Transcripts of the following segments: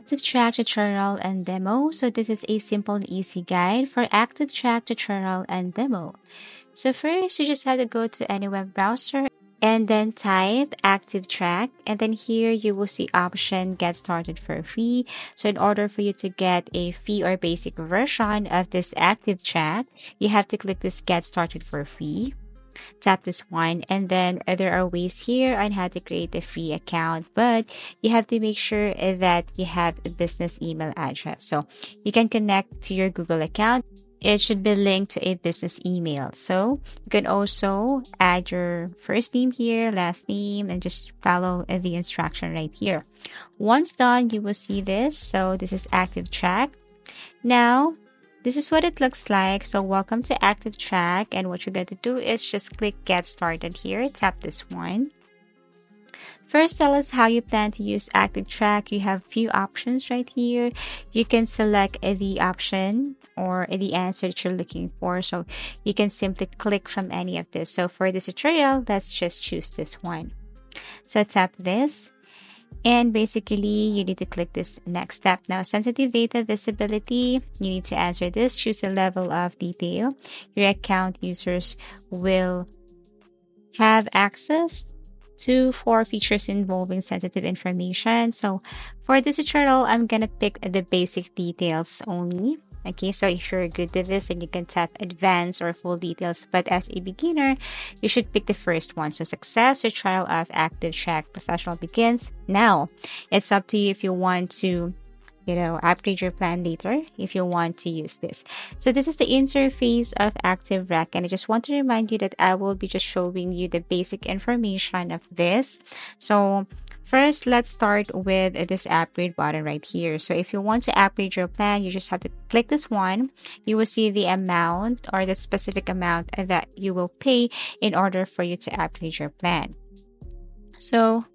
ActivTrak tutorial and demo. So this is a simple and easy guide for ActivTrak tutorial and demo. So first, you just have to go to any web browser and then type ActivTrak and then here you will see option get started for free. So in order for you to get a free or basic version of this ActivTrak, you have to click this get started for free tap this one and then there are ways here on how to create a free account but you have to make sure that you have a business email address so you can connect to your google account it should be linked to a business email. So you can also add your first name here, last name, and just follow the instruction right here. Once done, you will see this. So this is ActivTrak. Now this is what it looks like. So welcome to ActivTrak. And what you're going to do is just click get started here. Tap this one. First, tell us how you plan to use ActivTrak. You have few options right here. You can select the option or the answer that you're looking for. So you can simply click from any of this. So for this tutorial, let's just choose this one. So tap this and basically, you need to click this next step. Now, sensitive data visibility, you need to answer this. Choose a level of detail. Your account users will have access to four features involving sensitive information. So for this tutorial, I'm going to pick the basic details only. Okay, so if you're good at this, and you can tap advanced or full details. But as a beginner, you should pick the first one. So success, your trial of ActivTrak professional begins now. It's up to you if you want to you know, upgrade your plan later if you want to use this. So this is the interface of ActivTrak and I just want to remind you that I will be just showing you the basic information of this. So First, let's start with this upgrade button right here. So if you want to upgrade your plan, you just have to click this one. You will see the amount or the specific amount that you will pay in order for you to upgrade your plan. So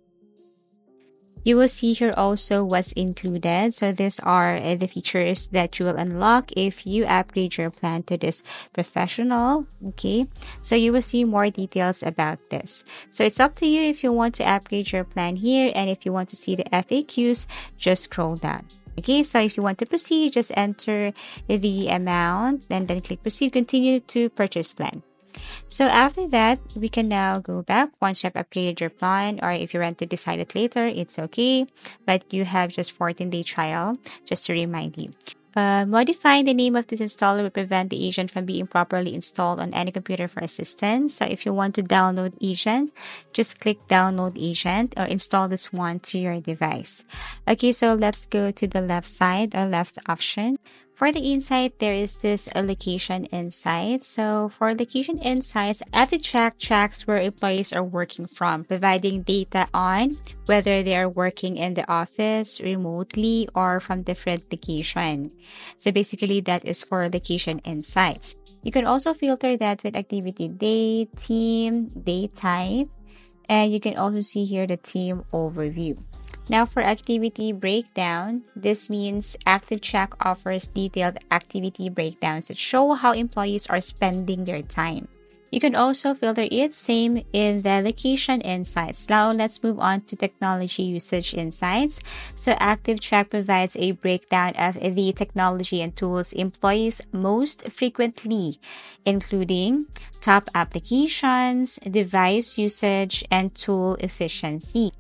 you will see here also what's included. So these are uh, the features that you will unlock if you upgrade your plan to this professional. Okay. So you will see more details about this. So it's up to you if you want to upgrade your plan here. And if you want to see the FAQs, just scroll down. Okay, so if you want to proceed, just enter the amount and then click proceed, continue to purchase plan. So after that, we can now go back once you have upgraded your plan or if you want to decide it later, it's okay. But you have just 14 day trial just to remind you. Uh, modifying the name of this installer will prevent the agent from being properly installed on any computer for assistance. So if you want to download agent, just click download agent or install this one to your device. Okay, so let's go to the left side or left option. For the insight, there is this location insight. So for location insights, ActivTrak tracks where employees are working from, providing data on whether they are working in the office, remotely, or from different location. So basically that is for location insights. You can also filter that with activity date, team, day type, and you can also see here the team overview. Now for activity breakdown, this means ActivTrak offers detailed activity breakdowns that show how employees are spending their time. You can also filter it same in the location insights. Now let's move on to technology usage insights. So ActivTrak provides a breakdown of the technology and tools employees most frequently, including top applications, device usage, and tool efficiency.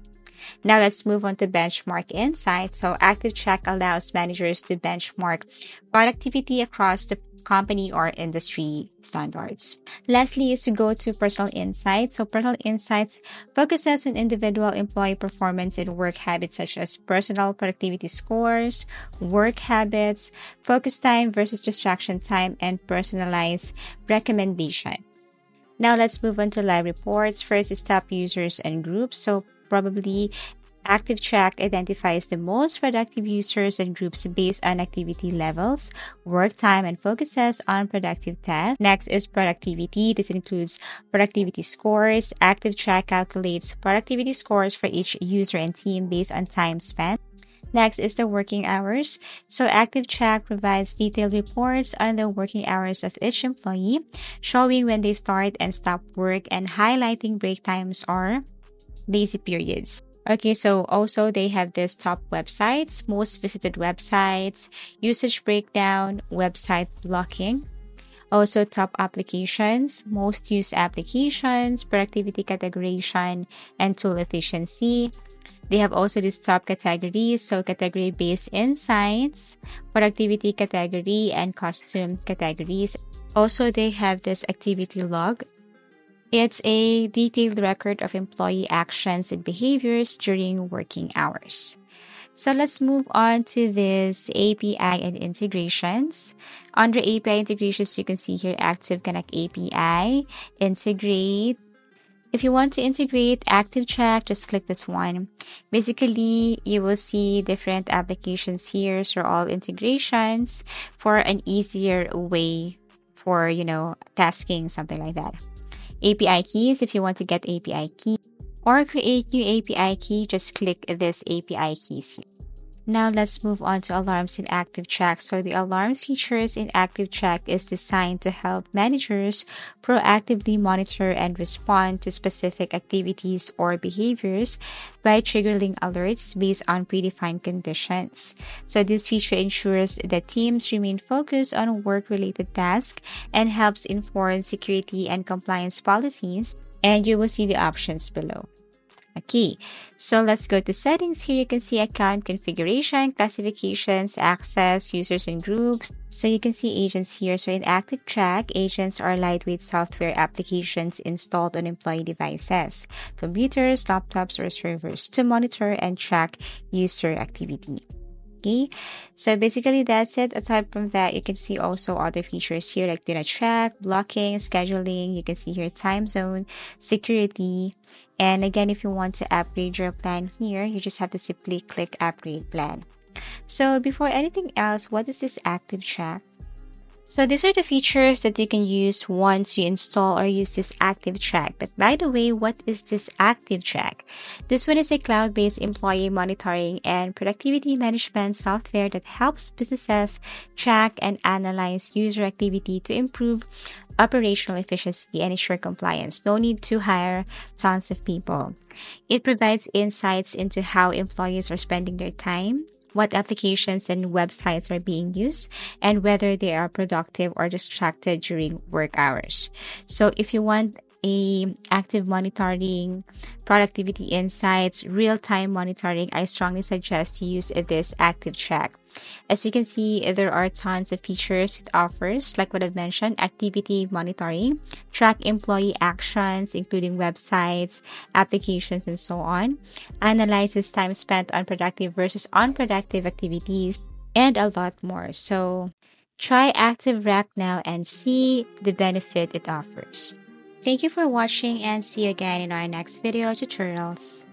Now let's move on to benchmark insights. So ActivTrak allows managers to benchmark productivity across the company or industry standards. Lastly is to go to personal insights. So personal insights focuses on individual employee performance and work habits such as personal productivity scores, work habits, focus time versus distraction time, and personalized recommendation. Now let's move on to live reports. First is top users and groups. So probably ActivTrak identifies the most productive users and groups based on activity levels, work time, and focuses on productive tasks. Next is productivity. This includes productivity scores. ActivTrak calculates productivity scores for each user and team based on time spent. Next is the working hours. So ActivTrak provides detailed reports on the working hours of each employee, showing when they start and stop work and highlighting break times or lazy periods. Okay, so also they have this top websites, most visited websites, usage breakdown, website blocking, also top applications, most used applications, productivity categorization, and tool efficiency. They have also these top categories, so category based insights, productivity category, and costume categories. Also, they have this activity log. It's a detailed record of employee actions and behaviors during working hours. So let's move on to this API and integrations. Under API integrations, you can see here ActivConnect API, integrate. If you want to integrate ActivTrak, just click this one. Basically, you will see different applications here. So all integrations for an easier way for, you know, tasking, something like that. API keys, if you want to get API key or create new API key, just click this API keys here. Now let's move on to alarms in Active ActivTrak. So the alarms features in ActivTrak is designed to help managers proactively monitor and respond to specific activities or behaviors by triggering alerts based on predefined conditions. So this feature ensures that teams remain focused on work-related tasks and helps inform security and compliance policies. And you will see the options below key. So let's go to settings. Here you can see account configuration, classifications, access, users and groups. So you can see agents here. So in ActivTrak, agents are lightweight software applications installed on employee devices, computers, laptops, or servers to monitor and track user activity. So basically that's it. Aside from that, you can see also other features here like data track, blocking, scheduling. You can see here time zone, security, and again, if you want to upgrade your plan here, you just have to simply click upgrade plan. So before anything else, what is this ActivTrak? So these are the features that you can use once you install or use this active ActivTrak. But by the way, what is this active ActivTrak? This one is a cloud-based employee monitoring and productivity management software that helps businesses track and analyze user activity to improve operational efficiency and ensure compliance. No need to hire tons of people. It provides insights into how employees are spending their time, what applications and websites are being used, and whether they are productive or distracted during work hours. So if you want a active monitoring, productivity insights, real-time monitoring, I strongly suggest you use this ActivTrak. As you can see, there are tons of features it offers, like what I've mentioned, activity monitoring, track employee actions, including websites, applications, and so on, analyzes time spent on productive versus unproductive activities, and a lot more. So try Active ActivTrak now and see the benefit it offers. Thank you for watching and see you again in our next video tutorials.